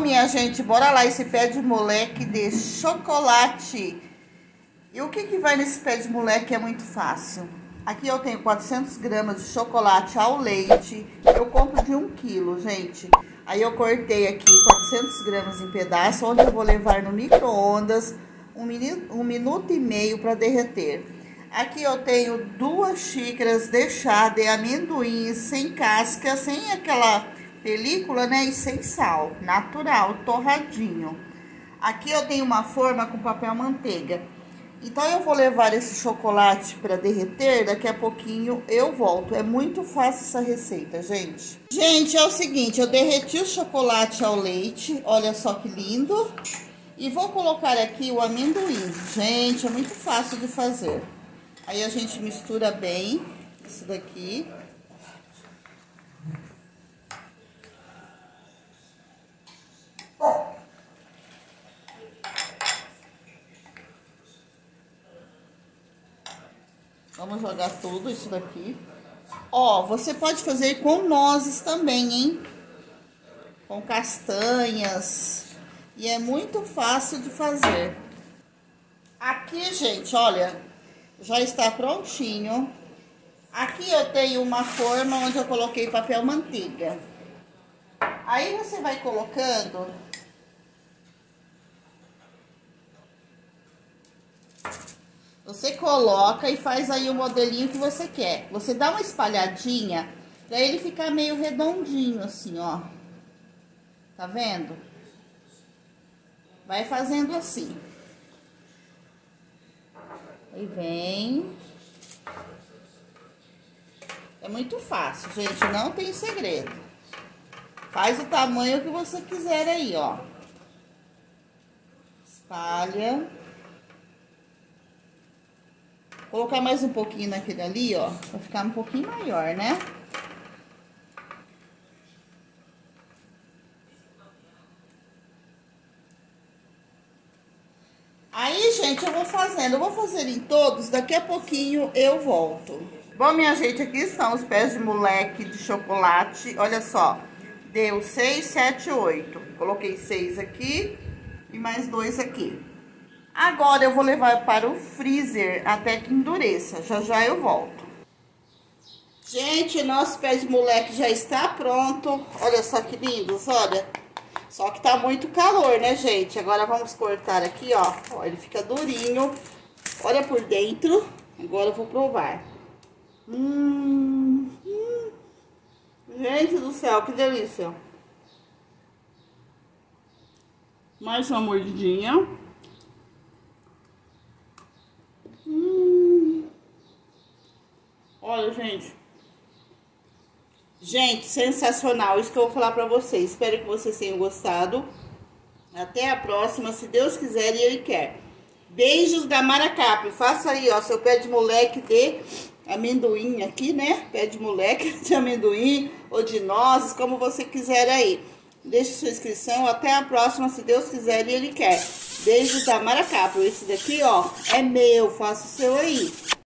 minha gente, bora lá esse pé de moleque de chocolate. E o que que vai nesse pé de moleque é muito fácil. Aqui eu tenho 400 gramas de chocolate ao leite. Eu compro de 1 quilo, gente. Aí eu cortei aqui 400 gramas em pedaços, onde eu vou levar no micro-ondas um, um minuto e meio para derreter. Aqui eu tenho duas xícaras de chá de amendoim sem casca, sem aquela película, né? E sem sal, natural, torradinho. Aqui eu tenho uma forma com papel manteiga. Então eu vou levar esse chocolate para derreter, daqui a pouquinho eu volto. É muito fácil essa receita, gente. Gente, é o seguinte, eu derreti o chocolate ao leite, olha só que lindo. E vou colocar aqui o amendoim. Gente, é muito fácil de fazer. Aí a gente mistura bem isso daqui. Vamos jogar tudo isso daqui. Ó, você pode fazer com nozes também, hein? Com castanhas. E é muito fácil de fazer. Aqui, gente, olha, já está prontinho. Aqui eu tenho uma forma onde eu coloquei papel manteiga. Aí você vai colocando Você coloca e faz aí o modelinho que você quer. Você dá uma espalhadinha pra ele ficar meio redondinho assim, ó. Tá vendo? Vai fazendo assim. Aí vem. É muito fácil, gente, não tem segredo. Faz o tamanho que você quiser aí, ó. Espalha. Colocar mais um pouquinho naquele ali, ó, pra ficar um pouquinho maior, né? Aí, gente, eu vou fazendo. Eu vou fazer em todos, daqui a pouquinho eu volto. Bom, minha gente, aqui estão os pés de moleque de chocolate. Olha só, deu 6, 7, 8. Coloquei 6 aqui e mais dois aqui. Agora eu vou levar para o freezer até que endureça. Já já eu volto. Gente, nosso pé de moleque já está pronto. Olha só que lindos, olha. Só que tá muito calor, né, gente? Agora vamos cortar aqui, ó. ó ele fica durinho. Olha por dentro. Agora eu vou provar. Hum, hum. Gente do céu, que delícia. Mais uma mordidinha. Olha, gente. Gente, sensacional. Isso que eu vou falar pra vocês. Espero que vocês tenham gostado. Até a próxima, se Deus quiser e Ele quer. Beijos da Maracap. Faça aí, ó, seu pé de moleque de amendoim aqui, né? Pé de moleque de amendoim ou de nozes, como você quiser aí. Deixe sua inscrição. Até a próxima, se Deus quiser e Ele quer. Beijos da Maracap. Esse daqui, ó, é meu. Faça o seu aí.